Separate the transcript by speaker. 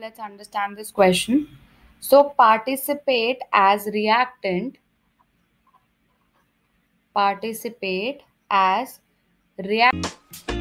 Speaker 1: let's understand this question. So participate as reactant, participate as reactant